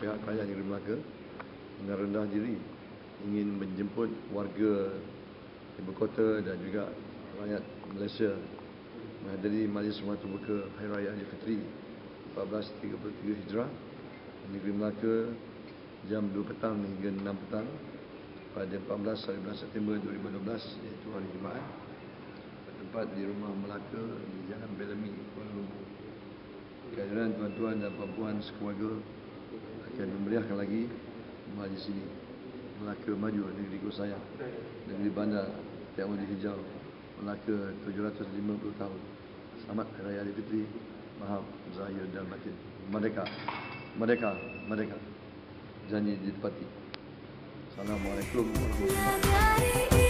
pihak kerajaan Negeri Melaka dengan rendah diri ingin menjemput warga ibu kota dan juga rakyat Malaysia menghadiri majlis Sumpah Terbuka Hari Raya Aidilfitri 1433 Hijrah Negeri Melaka jam 2 petang hingga 6 petang pada 14 hari 11 September 2012 iaitu hari Jumaat bertempat di Rumah Melaka di Jalan Bellamy, Kuala Lumpur. Kehadiran tuan-tuan dan puan-puan sekeluarga akan memeriahkan lagi majlis ini. Melaka maju negeri ku sayang. Negeri bandar teknologi hijau. Melaka 750 tahun. Selamat Hari Raya Aidilfitri. Maaf zahir dan batin. Merdeka. Merdeka. Merdeka. Janji ditepati. Assalamualaikum warahmatullahi wabarakatuh.